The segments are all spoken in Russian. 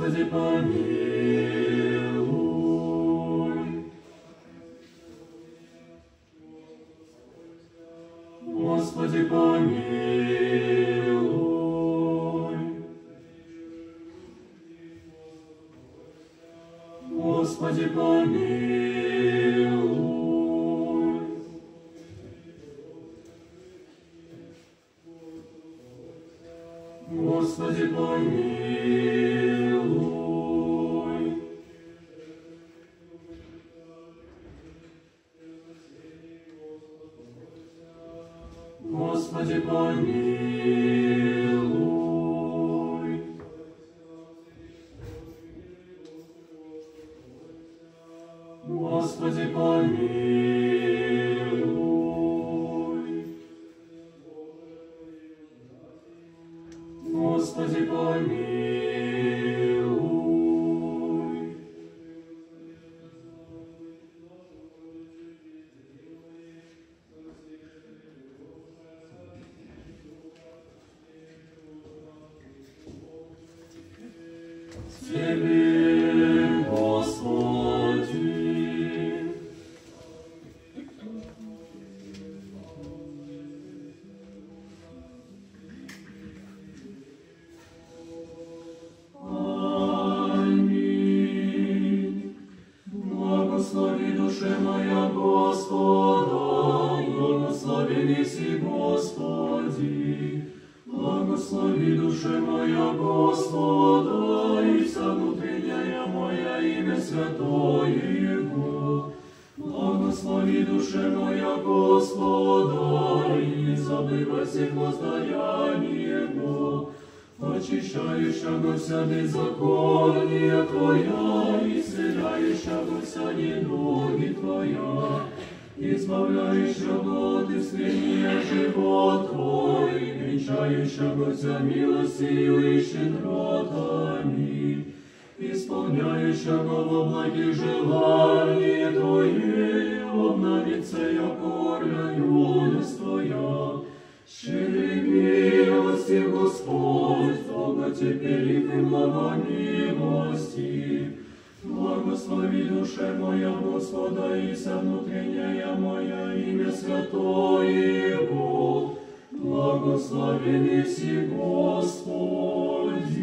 ses épaules Душа моя Господа, і вся внутрішня моя ім'я святої Його. Благослови душа моя Господа, і забива всіх воздаянь Его. Очищающа во вся Твоя, і селяюща во вся Твоя, Избавляющая от истления живот Твой, вінчаю, щоб оця милосію і щедротами, і сповняю, щоб в облакі желані Твої, обнавіться я корля юність Твоя. Щирий милості, Господь, оботі періг і благонімості. Благослови душе моя, Господа, і вся внутренняя моя, ім'я Святої Бог. Благословен еси Господи.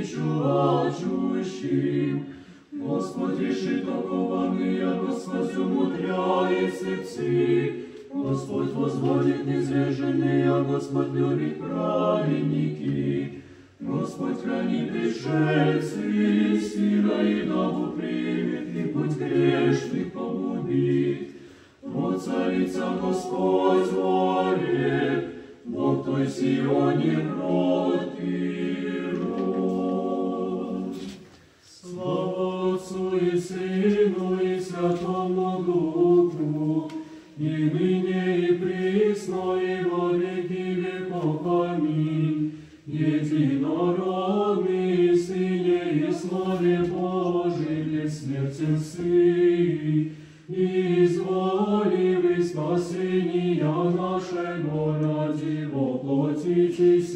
Ішуа Господь ріши такований, як Господь умудряє серці, Господь возводит незвежений, а Господь любит праведники, Господь храни пришельцы, сила и примет, и путь грешных погубит. О царица Господь творит, Бог той Сионе против.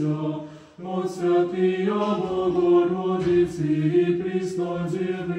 О, от святия и і Преснодіви,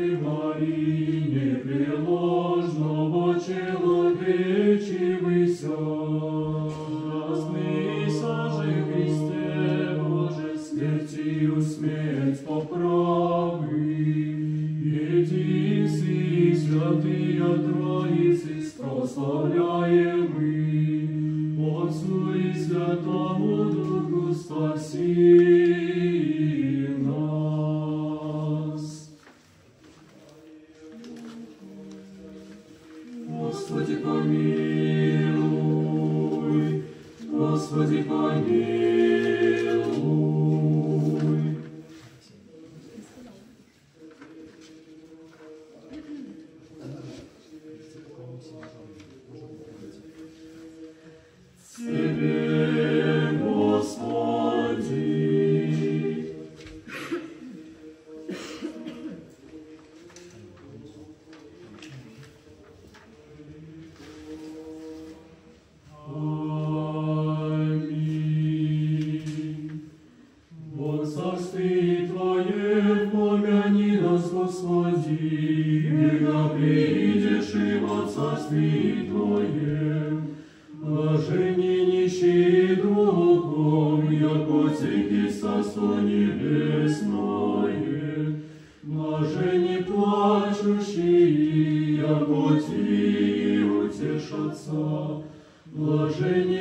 Господи, яко и во царстве Твоем, блажение нищие духом, яко церкви царство небесное, блажение плачущие, яко тебе утешатся, блажение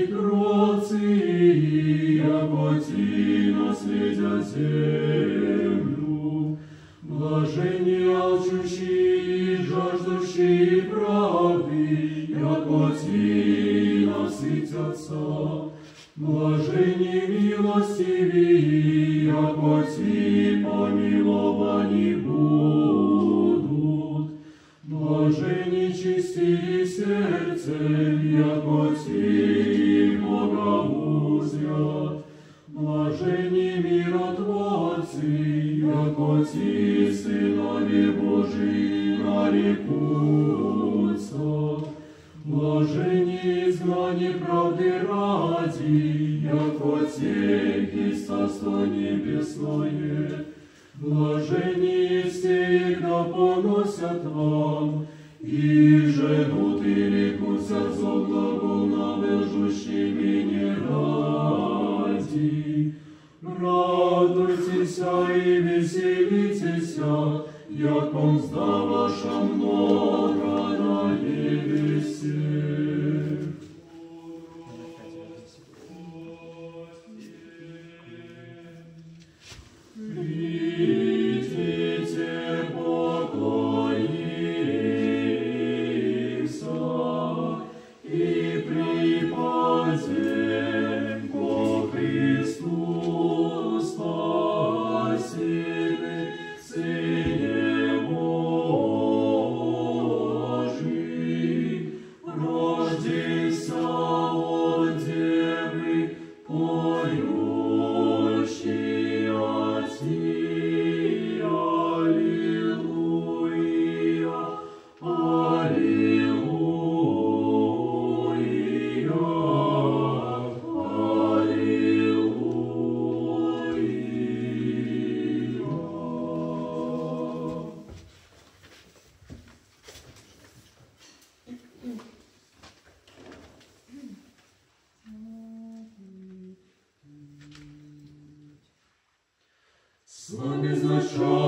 Славізначальне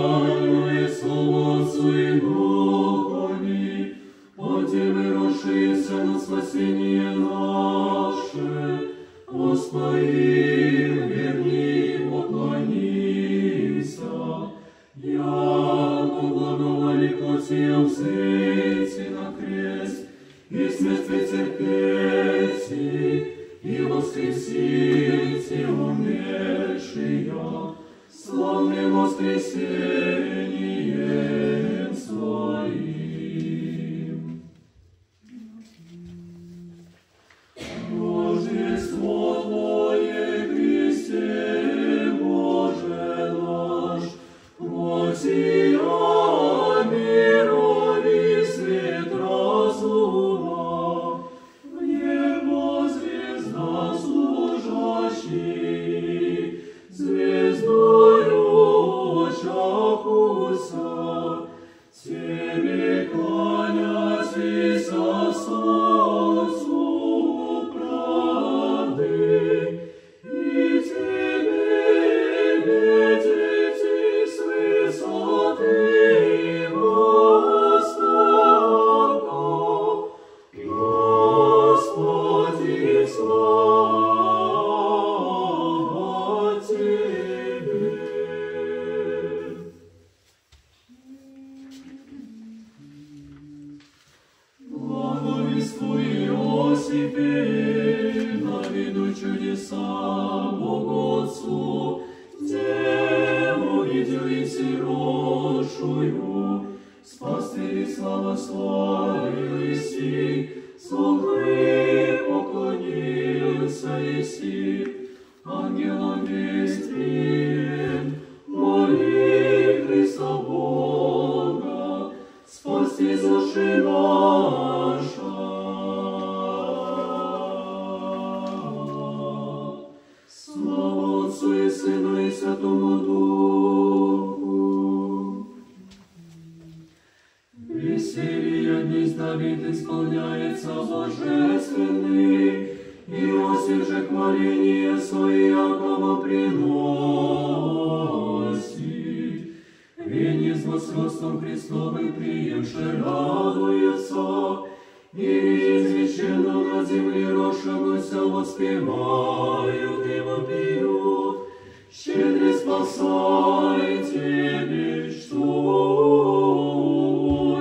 Венец воскресом Христовым приемши радуется, и извещенно на земле рошегося воспевают и вопиют. Щедрый спасай тебе,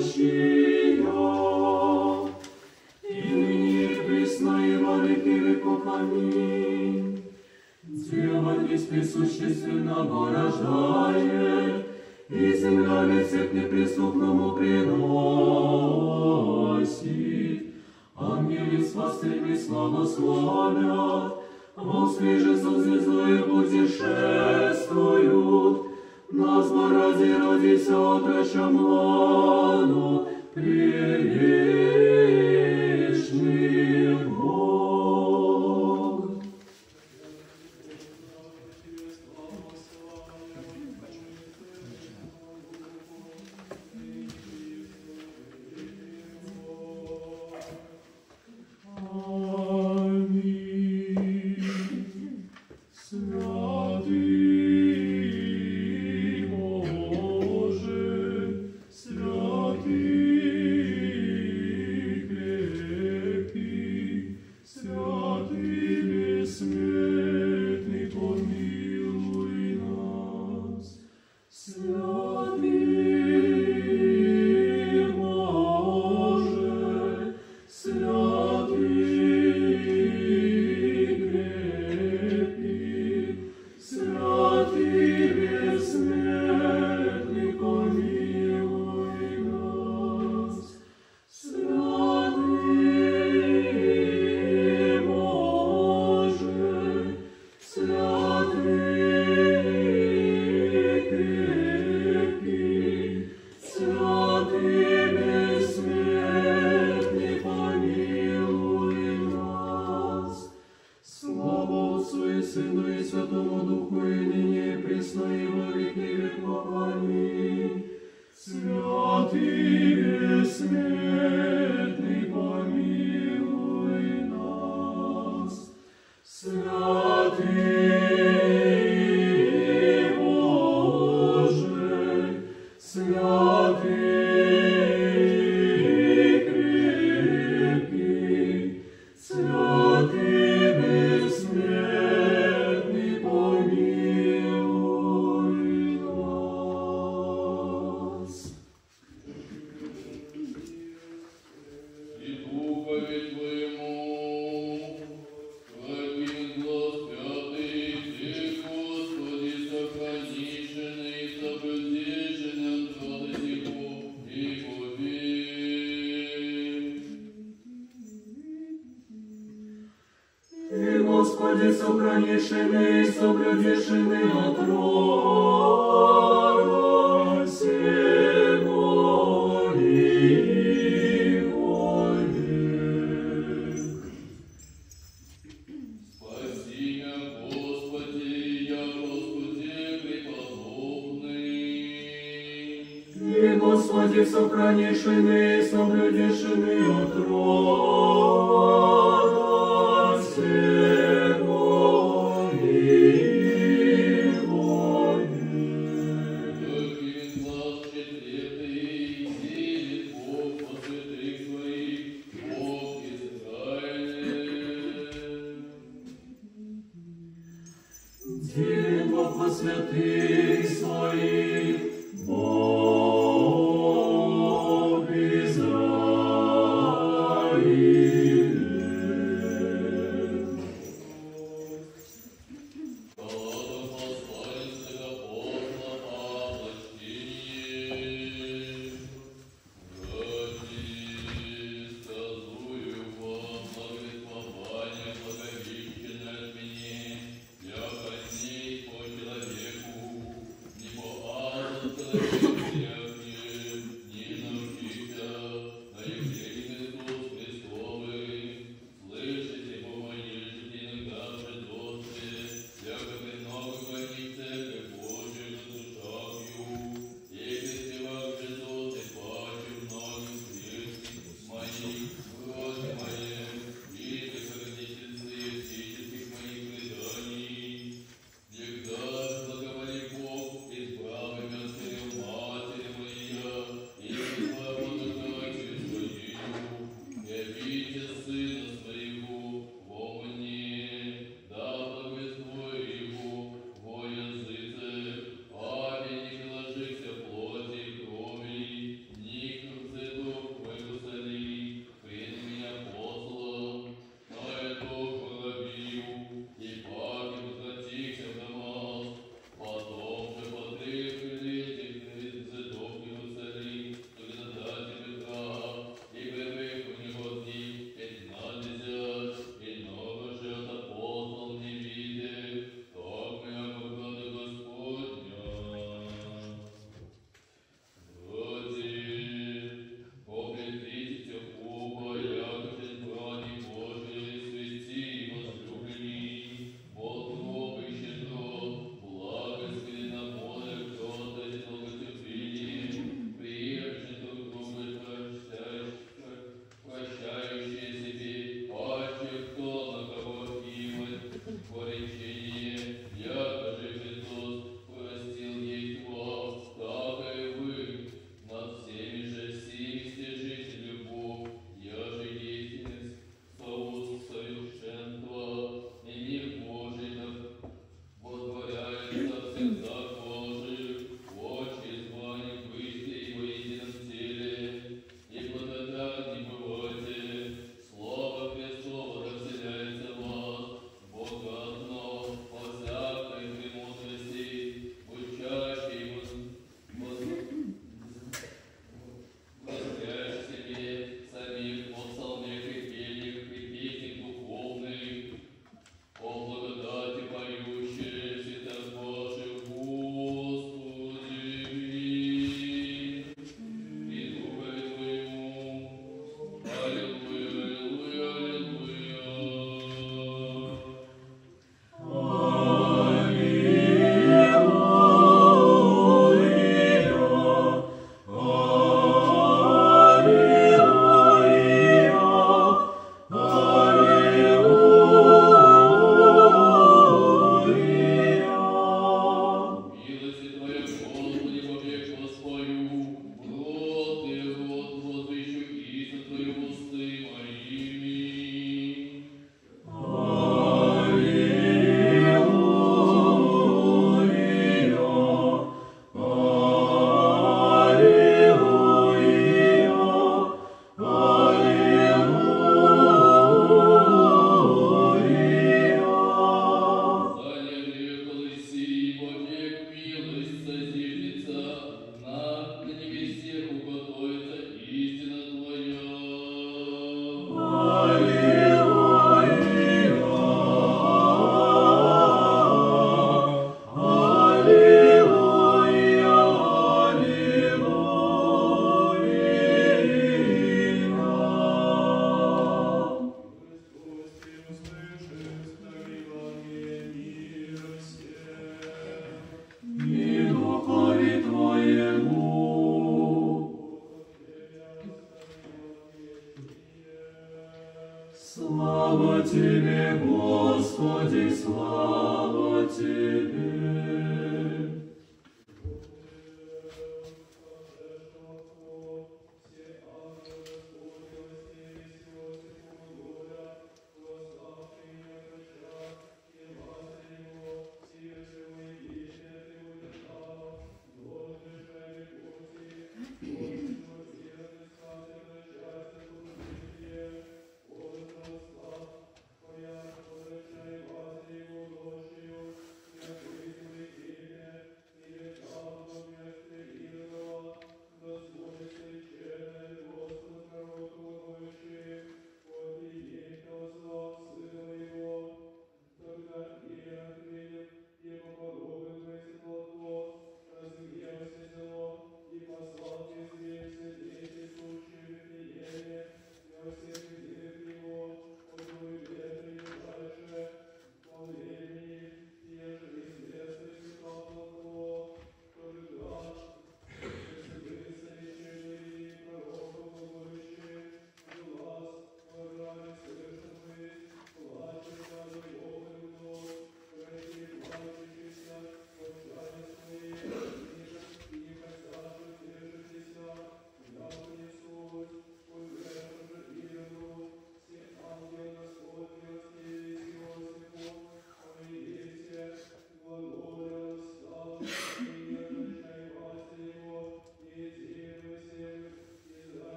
щия. И ныне присно веки веков. Аминь. Дева здесь присущественного рождает, и земля к неприступному приносит. Ангели с пастырьми славу славят, Воски же со звездою путешествуют, нас ради родися отреча младу, прелечный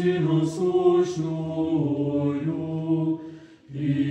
Троицу единосущную и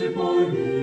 Господи, помилуй.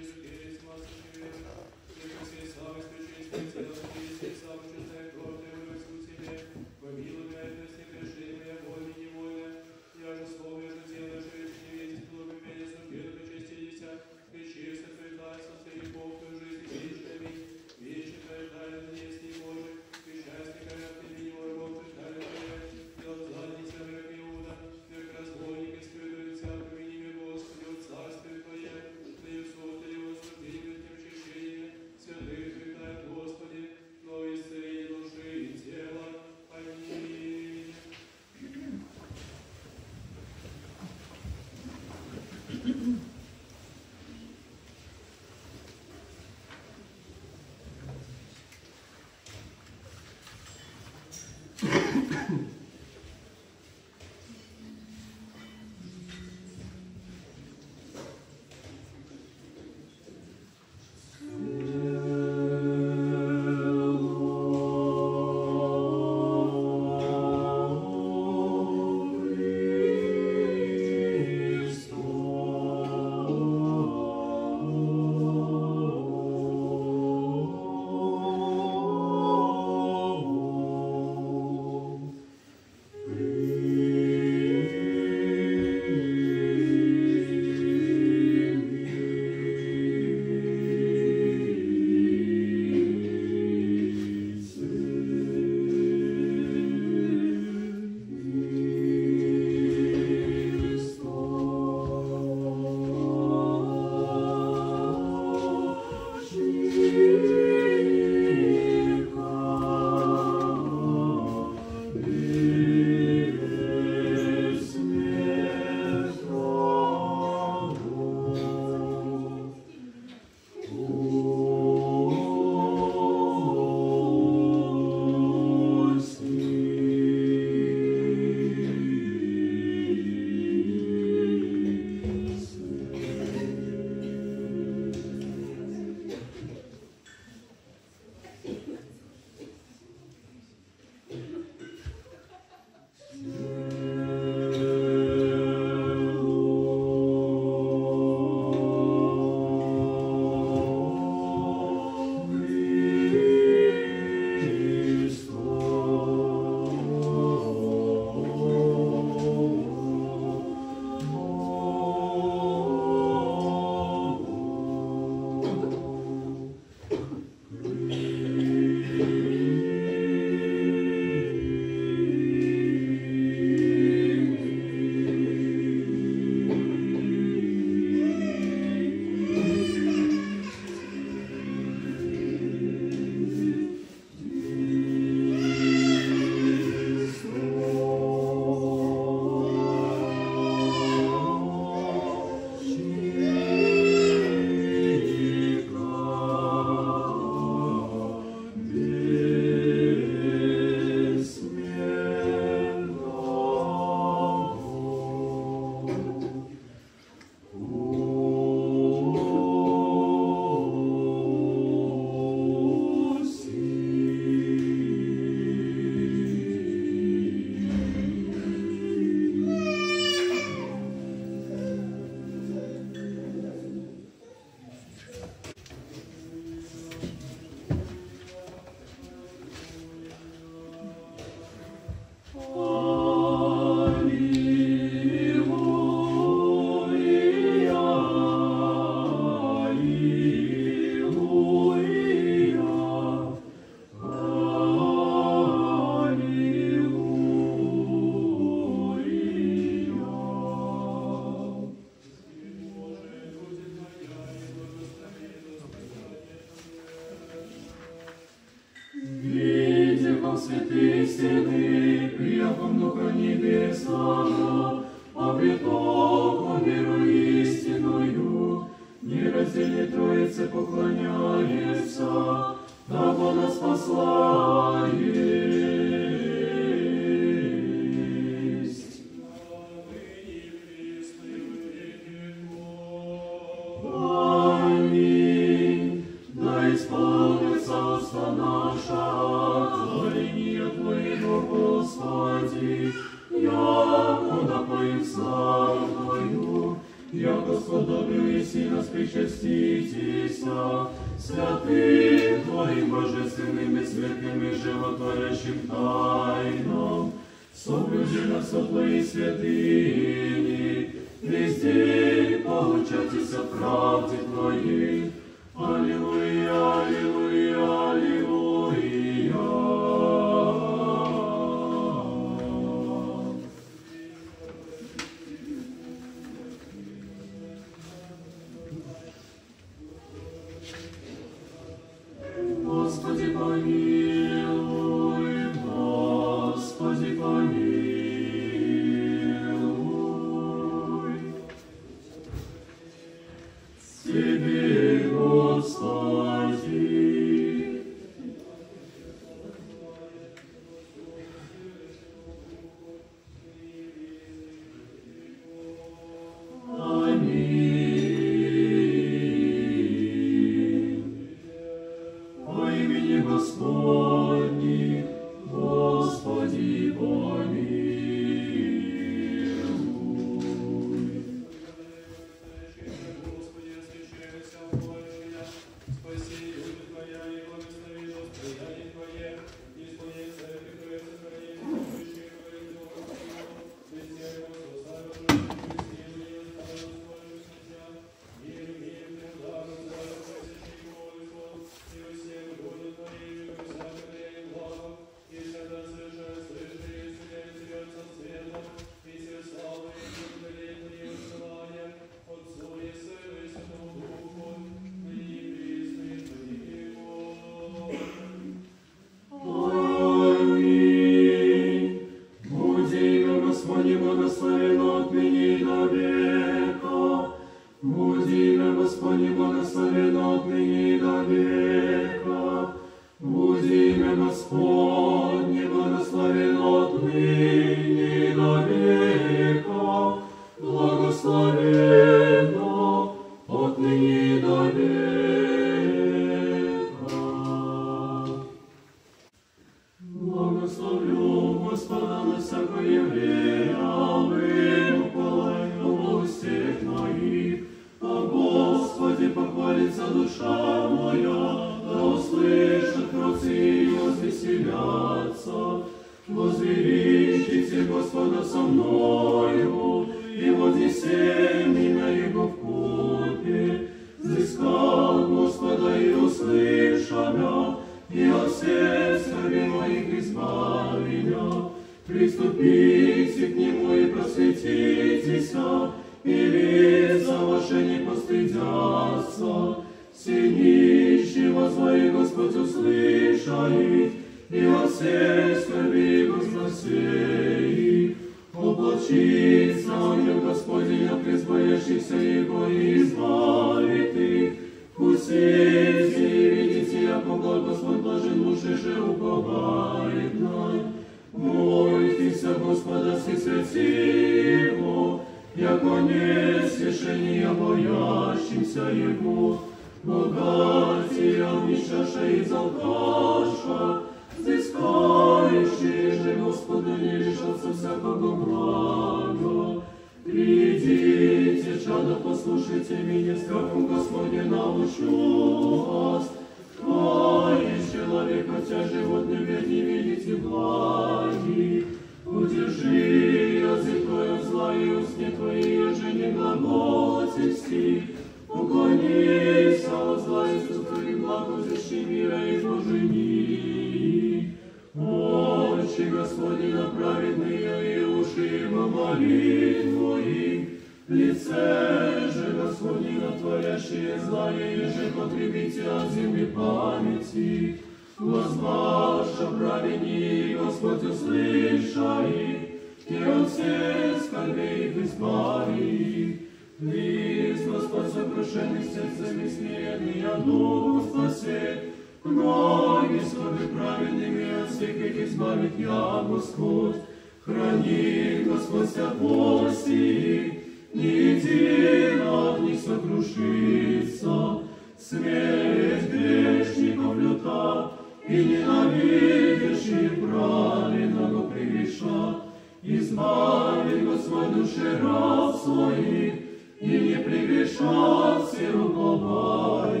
Творящие зла, и же потребите от земли памяти. Возваша праведник, Господь услышай, и от всех скорбей их избави. Лист, Господь, сокрушенных сердцем и смиренный, а дух спасе. Многие скорби праведными от всех их избавит я, Господь. Храни, Господь, кости, ни един от них сокрушится. Смерть грешников люта, и ненавидящие праведного прегреша. Избави, Господь, души раб своих, и не прегрешат все уповающие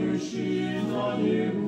на Него.